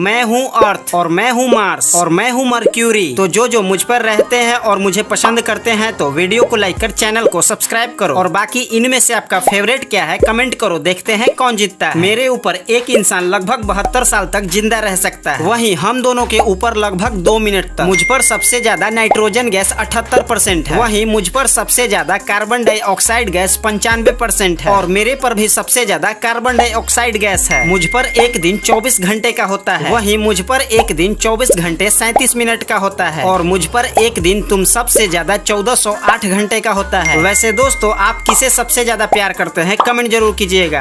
मैं हूँ अर्थ, और मैं हूँ मार्स, और मैं हूँ मर्क्यूरी। तो जो जो मुझ पर रहते हैं और मुझे पसंद करते हैं तो वीडियो को लाइक कर, चैनल को सब्सक्राइब करो। और बाकी इनमें से आपका फेवरेट क्या है, कमेंट करो। देखते हैं कौन जीतता है। मेरे ऊपर एक इंसान लगभग बहत्तर साल तक ज़िंदा रह सकता है। वही हम दोनों के ऊपर लगभग दो मिनट तक। मुझ पर सबसे ज़्यादा नाइट्रोजन गैस अठहत्तर है। वही मुझ पर सबसे ज़्यादा कार्बन डाइऑक्साइड गैस पंचानवे परसेंट है। और मेरे पर भी सबसे ज़्यादा कार्बन डाइऑक्साइड गैस है। मुझ पर एक दिन चौबीस घंटे का होता है। वहीं मुझ पर एक दिन 24 घंटे 37 मिनट का होता है। और मुझ पर एक दिन तुम सबसे ज़्यादा 1408 घंटे का होता है। वैसे दोस्तों, आप किसे सबसे ज़्यादा प्यार करते हैं? कमेंट ज़रूर कीजिएगा।